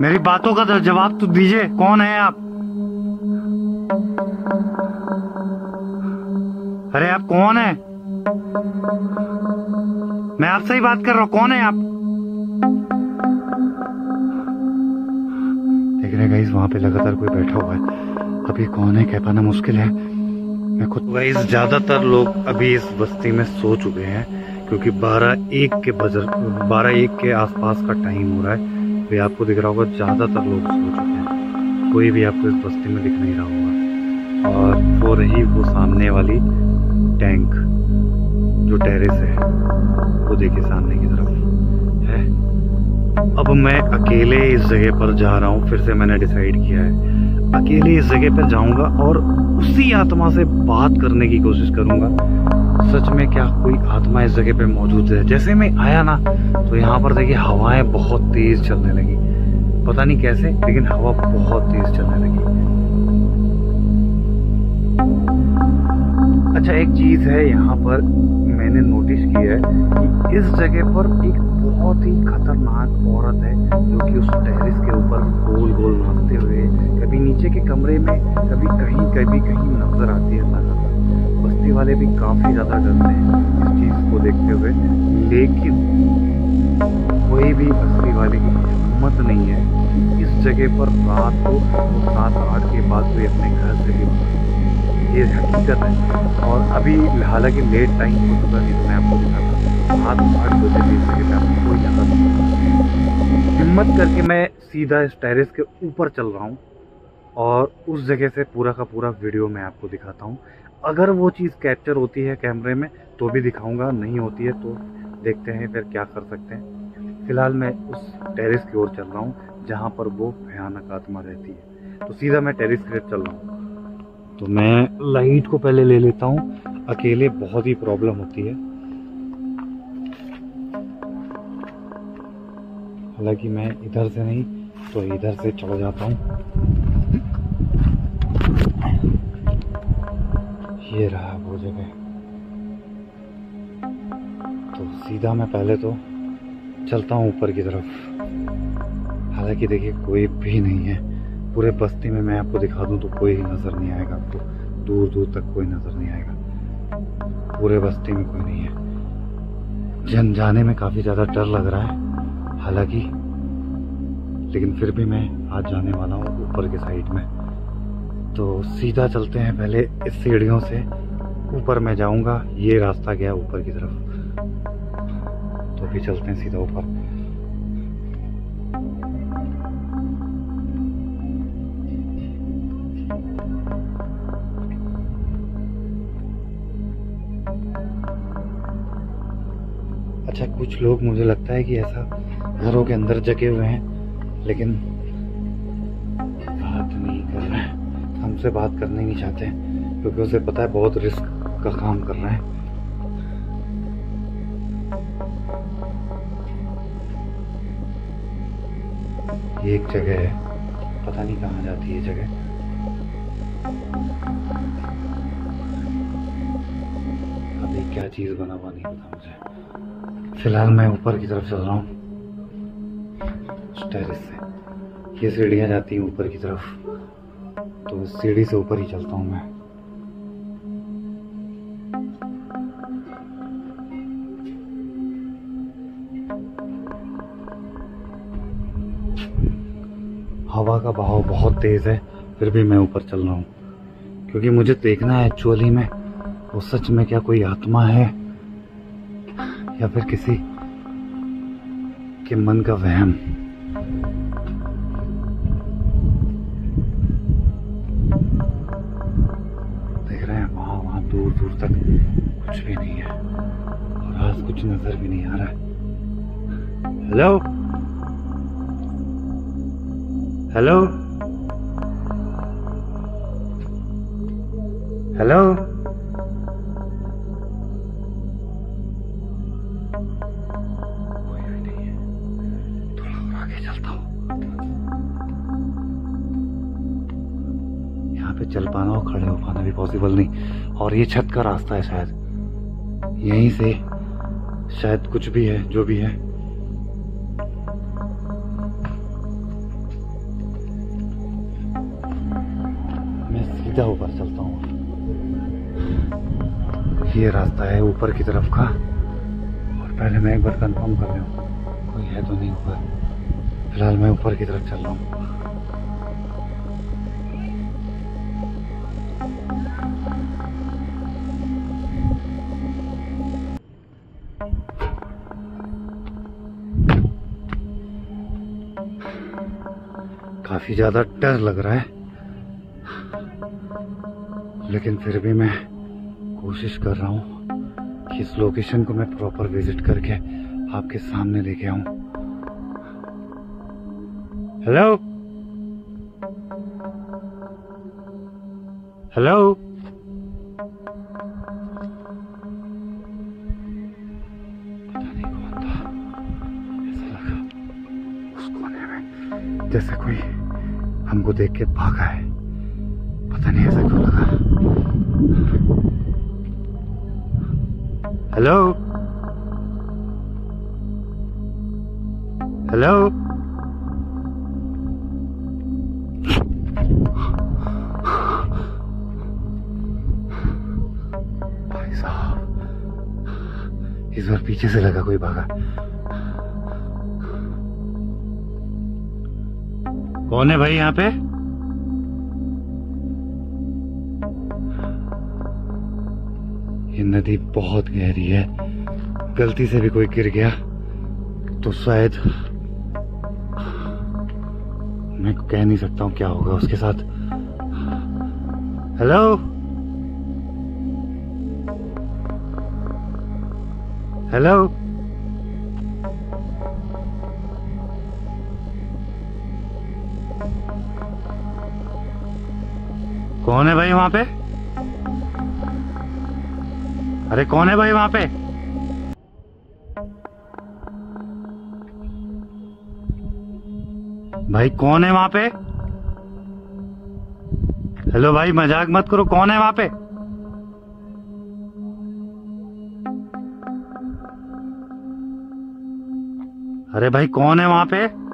मेरी बातों का जवाब तो दीजिए। कौन है आप? अरे आप कौन है? मैं आपसे ही बात कर रहा हूँ। कौन है आप? देख रहे गाइस वहाँ पे लगातार कोई बैठा हुआ है। अभी कौन है? कह पाना मुश्किल है। मैं खुद गाइस ज़्यादातर लोग अभी इस बस्ती में सो चुके हैं, क्योंकि 12 एक के बजर 12 एक के आसपास का टाइम हो रहा है। भी आपको दिख रहा होगा, ज़्यादातर लोग सो चुके हैं। कोई भी आपको इस बस्ती में दिख नहीं रहा होगा। और वो रही वो सामने वाली टैंक, जो टेरेस है, वो देखिए सामने की तरफ़। है? अब मैं अकेले इस जगह पर जा रहा हूँ, फिर से मैंने डिसाइड किया है। अकेले इस जगह पर जाऊँगा और उसी आत्मा से बात करने की कोशिश करूँगा। सच में क्या कोई आत्मा इस जगह पे मौजूद है? जैसे मैं आया ना तो यहाँ पर देखिए हवाएँ बहुत तेज चलने लगी। पता नहीं कैसे, लेकिन हवा बहुत तेज चलने लगी। अच्छा एक चीज़ है यहाँ पर, मैंने नोटिस की है कि इस जगह पर एक बहुत ही खतरनाक औरत है, जो कि उस टेरिस के ऊपर गोल गोल भागते हुए कभी नीचे के कमरे में, कभी कहीं कभी कहीं नज़र आती है। लगातार बस्ती वाले भी काफ़ी ज़्यादा डरते हैं इस चीज़ को देखते हुए। लेकिन कोई भी बस्ती वाले की हिम्मत नहीं है इस जगह पर रात को सात आठ के बाद कोई अपने घर से भी ये हकीकत है। और अभी हालाँकि लेट टाइम हो चुका है मैं आपको दिखाता रात आठ बजे बीस बजे आपको कोई नज़र नहीं हिम्मत करके मैं सीधा इस टेरिस के ऊपर चल रहा हूँ। और उस जगह से पूरा का पूरा वीडियो मैं आपको दिखाता हूँ। अगर वो चीज़ कैप्चर होती है कैमरे में तो भी दिखाऊँगा, नहीं होती है तो देखते हैं फिर क्या कर सकते हैं। फ़िलहाल मैं उस टेरिस की ओर चल रहा हूँ, जहाँ पर वो भयानक आत्मा रहती है। तो सीधा मैं टेरिस की चल रहा हूँ। तो मैं लाइट को पहले ले लेता हूँ। अकेले बहुत ही प्रॉब्लम होती है। हालाँकि मैं इधर से नहीं तो इधर से चढ़ जाता हूँ। ये रहा वो जगह। तो सीधा मैं पहले तो चलता हूँ ऊपर की तरफ़। हालाँकि देखिए, कोई भी नहीं है। पूरे बस्ती में मैं आपको दिखा दूँ तो कोई नज़र नहीं आएगा। आपको दूर दूर तक कोई नज़र नहीं आएगा। पूरे बस्ती में कोई नहीं है। जन जाने में काफ़ी ज़्यादा डर लग रहा है, हालाँकि। लेकिन फिर भी मैं आज जाने वाला हूँ ऊपर के साइड में। तो सीधा चलते हैं पहले इस सीढ़ियों से। ऊपर मैं जाऊँगा, ये रास्ता गया ऊपर की तरफ़। तो अभी चलते हैं सीधा ऊपर। अच्छा कुछ लोग मुझे लगता है कि ऐसा घरों के अंदर जगे हुए हैं, लेकिन हमसे बात करने नहीं चाहते, क्योंकि उसे पता है बहुत रिस्क का काम कर रहे हैं। ये एक जगह है। पता नहीं कहाँ जाती है जगह। अभी क्या चीज़ बना हुआ नहीं पता मुझे। फ़िलहाल मैं ऊपर की तरफ़ चल रहा हूँ। टेरिस से। ये सीढ़ियाँ जाती हैं ऊपर की तरफ़। तो सीढ़ी से ऊपर ही चलता हूँ मैं। हवा का बहाव बहुत तेज है, फिर भी मैं ऊपर चल रहा हूँ। क्योंकि मुझे देखना है एक्चुअली में, वो सच में क्या कोई आत्मा है? या फिर किसी के मन का वहम? दूर दूर तक कुछ भी नहीं है। और आज कुछ नज़र भी नहीं आ रहा हेलो हेलो हेलो कोई नहीं है। थोड़ा और आगे चलता हूँ। चल पाना और खड़े हो पाना भी पॉसिबल नहीं। और ये छत का रास्ता है शायद। यहीं से शायद कुछ भी है, जो भी है। मैं सीधा ऊपर चलता हूँ। ये रास्ता है ऊपर की तरफ़ का। और पहले मैं एक बार कंफर्म कर रहा हूँ कोई है तो नहीं ऊपर। फ़िलहाल मैं ऊपर की तरफ़ चल रहा हूँ। काफ़ी ज़्यादा डर लग रहा है। लेकिन फिर भी मैं कोशिश कर रहा हूँ कि इस लोकेशन को मैं प्रॉपर विज़िट करके आपके सामने लेके आऊ। हेलो हेलो हमको देख के भागा है। पता नहीं ऐसा क्यों लगा। हेलो? हेलो? भाई साहब, इस बार पीछे से लगा कोई भागा। कौन है भाई यहाँ पे? ये नदी बहुत गहरी है। गलती से भी कोई गिर गया तो शायद मैं कह नहीं सकता हूँ क्या होगा उसके साथ। हेलो हेलो कौन है भाई वहाँ पे? अरे कौन है भाई वहाँ पे? भाई कौन है वहाँ पे? हेलो भाई, मज़ाक मत करो, कौन है वहाँ पे? अरे भाई कौन है वहाँ पे?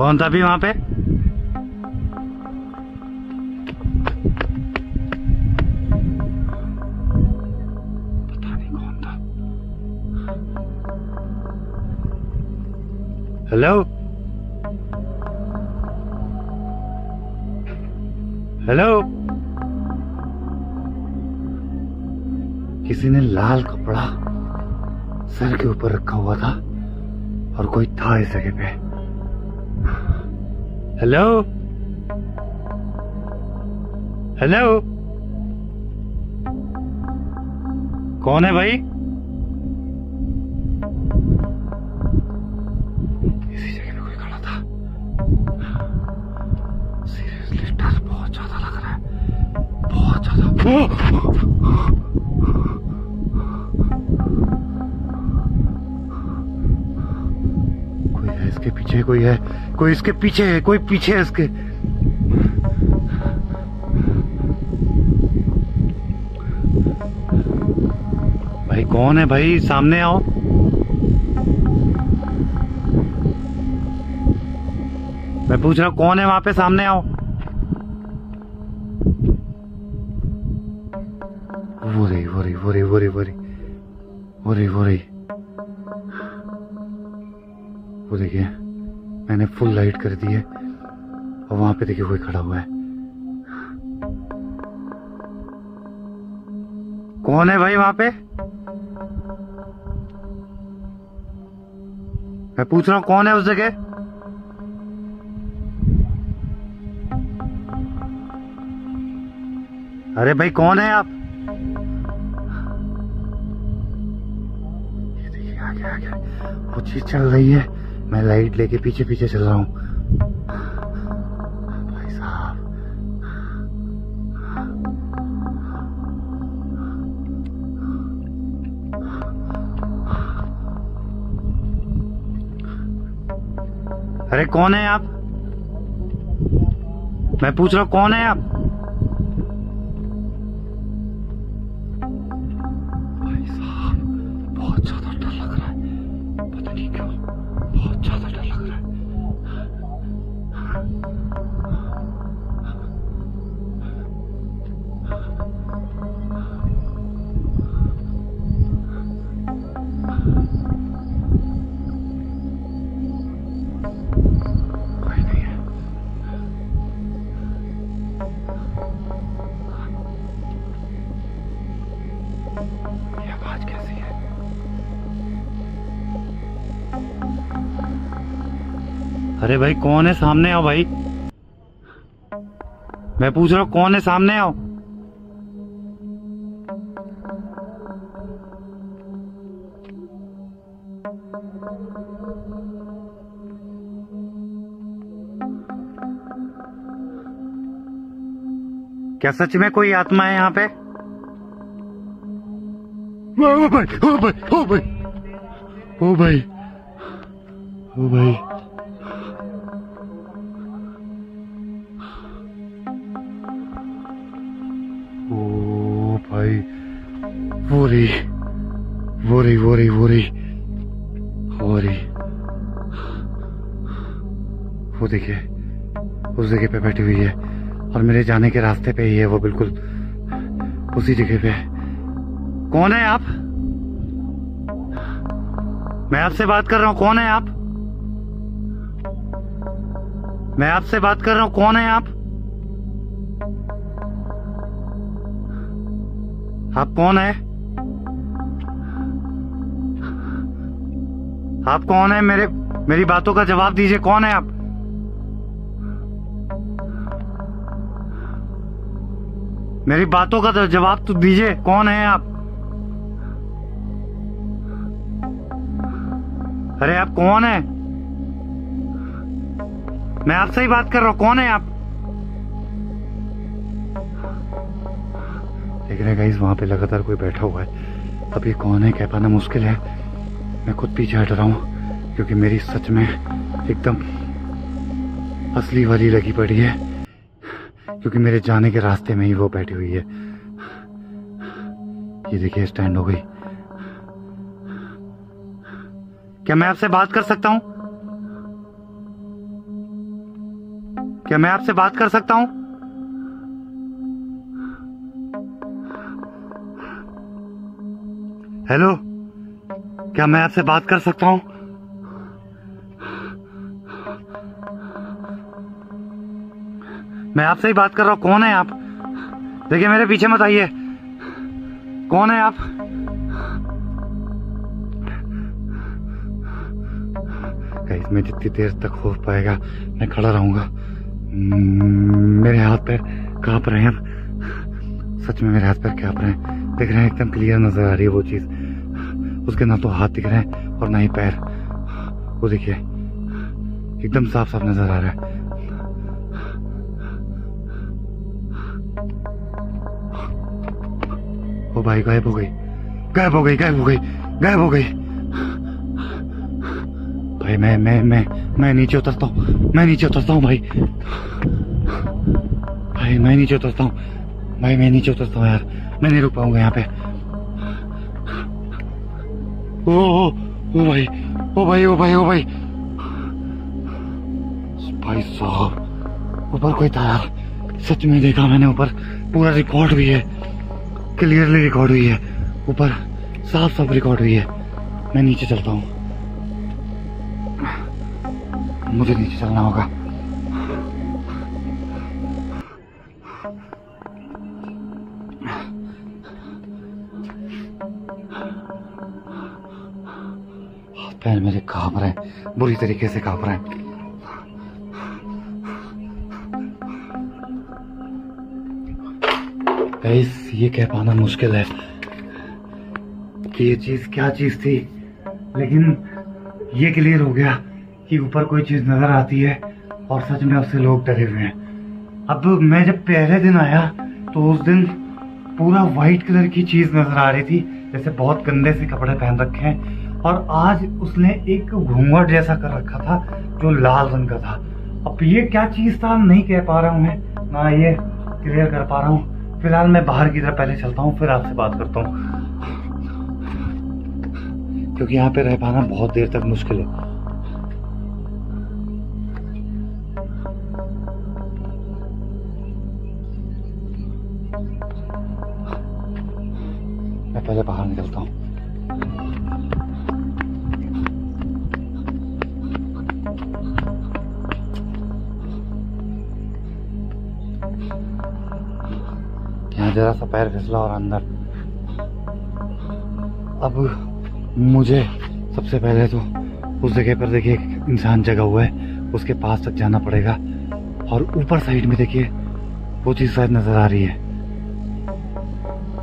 कौन था अभी वहाँ पे? पता नहीं कौन था। हेलो हेलो किसी ने लाल कपड़ा सर के ऊपर रखा हुआ था और कोई था इस जगह पे। हेलो हेलो कौन है भाई? इसी जगह पे कोई खड़ा था। सीरियसली डर बहुत ज़्यादा लग रहा है। बहुत ज़्यादा। कोई है, कोई इसके पीछे है, कोई पीछे है इसके। भाई कौन है भाई? सामने आओ। मैं पूछ रहा हूँ, कौन है वहाँ पे? सामने आओ। वो रही वो रही वो रही वो रही वो रही। वो रही वो रही। वो देखिए। मैंने फुल लाइट कर दी है और वहाँ पे देखिए कोई खड़ा हुआ है। कौन है भाई वहाँ पे? मैं पूछ रहा हूँ कौन है उस जगह? अरे भाई कौन है आप? ये देखिए आगे आगे वो चीज़ चल रही है। मैं लाइट लेके पीछे पीछे चल रहा हूँ। अरे कौन है आप? मैं पूछ रहा हूँ, कौन है आप? भाई, कौन है सामने आओ भाई? मैं पूछ रहा हूँ, कौन है सामने आओ? क्या सच में कोई आत्मा है यहाँ पे? ओ भाई ओ भाई ओ भाई ओ भाई ओ भाई। वो रही वो रही वो रही वो रही वो देखिए, उस जगह पे बैठी हुई है और मेरे जाने के रास्ते पे ही है वो बिल्कुल। उसी जगह पे। कौन है आप? मैं आपसे बात कर रहा हूँ, कौन है आप? मैं आपसे बात कर रहा हूँ, कौन है आप? आप कौन है? आप कौन है? मेरे, मेरी बातों का जवाब दीजिए। कौन है आप? मेरी बातों का जवाब तो दीजिए। कौन है आप? अरे आप कौन है? मैं आपसे ही बात कर रहा हूँ। कौन है आप? देख रहे गाइस वहाँ पे लगातार कोई बैठा हुआ है। अब ये कौन है? कह पाना मुश्किल है। मैं खुद पीछे हट रहा हूँ, क्योंकि मेरी सच में एकदम असली वाली लगी पड़ी है, क्योंकि मेरे जाने के रास्ते में ही वो बैठी हुई है। ये देखिए, स्टैंड हो गई। क्या मैं आपसे बात कर सकता हूँ? क्या मैं आपसे बात कर सकता हूँ? हेलो? क्या मैं आपसे बात कर सकता हूँ? मैं आपसे ही बात कर रहा हूँ। कौन है आप? देखिए, मेरे पीछे मत आइए। कौन है आप? इसमें जितनी देर तक हो पाएगा, मैं खड़ा रहूँगा। मेरे हाथ पैर काँप रहे हैं। सच में मेरे हाथ पैर काँप रहे हैं। देख रहे हैं, एकदम क्लियर नज़र आ रही है वो चीज़। उसके ना तो हाथ दिख रहे हैं और ना ही पैर। वो देखिए, एकदम साफ़ साफ़ नज़र आ रहा है। ओ भाई, गायब हो गई। गायब हो गई, गायब हो गई, गायब हो गई। भाई, मैं मैं मैं मैं नीचे उतरता हूँ, मैं नीचे उतरता हूँ भाई। भाई, मैं नीचे उतरता हूँ। भाई, मैं नीचे उतरता हूँ यार, मैं नहीं रुक पाऊँगा यहाँ पे। ओ ओ ओ भाई ओ भाई ओ भाई ओ भाई। भाई साहब, ऊपर कोई था यार। सच में देखा मैंने ऊपर। पूरा रिकॉर्ड भी है। क्लियरली रिकॉर्ड हुई है। ऊपर साफ़ साफ़ रिकॉर्ड हुई है। मैं नीचे चलता हूँ। मुझे नीचे चलना होगा। पैर मेरे काँप रहे। हैं बुरी तरीके से काँप रहे। हैं गाइस ये कह पाना मुश्किल है। कि ये चीज़ क्या चीज़ थी? लेकिन ये क्लियर हो गया कि ऊपर कोई चीज़ नज़र आती है और सच में उससे लोग डरे हुए हैं। अब मैं जब पहले दिन आया तो उस दिन पूरा व्हाइट कलर की चीज़ नज़र आ रही थी। जैसे बहुत गंदे से कपड़े पहन रखे हैं। और आज उसने एक घूंघट जैसा कर रखा था, जो लाल रंग का था। अब ये क्या चीज़ था नहीं कह पा रहा हूँ मैं। ना ये क्लियर कर पा रहा हूँ। फ़िलहाल मैं बाहर की तरफ़ पहले चलता हूँ, फिर आपसे बात करता हूँ। क्योंकि यहाँ पे रह पाना बहुत देर तक मुश्किल है। यहाँ जरा सा पैर फिसला और अंदर। अब मुझे सबसे पहले तो उस जगह पर देखिए इंसान जगा हुआ है। उसके पास तक जाना पड़ेगा। और ऊपर साइड में देखिए, वो चीज़ शायद नज़र आ रही है।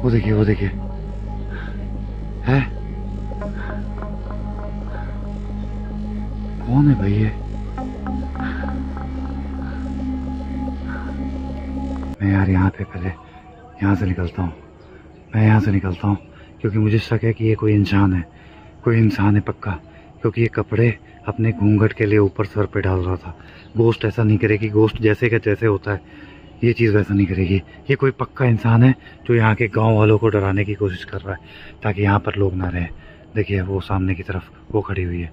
वो देखिए वो देखिए। है? कौन है भाई ये? मैं यार यहाँ पे पहले यहाँ से निकलता हूँ। मैं यहाँ से निकलता हूँ, क्योंकि मुझे शक है कि ये कोई इंसान है। कोई इंसान है पक्का, क्योंकि ये कपड़े अपने घूंघट के लिए ऊपर सर पे डाल रहा था। गोश्त ऐसा नहीं करेगी गोश्त जैसे का जैसे होता है। ये चीज़ वैसा नहीं करेगी। ये कोई पक्का इंसान है जो यहाँ के गाँव वालों को डराने की कोशिश कर रहा है, ताकि यहाँ पर लोग ना रहे। देखिए, वो सामने की तरफ़ वो खड़ी हुई है।